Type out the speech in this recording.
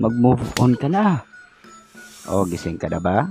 Mag-move on ka na. O, gising ka na ba?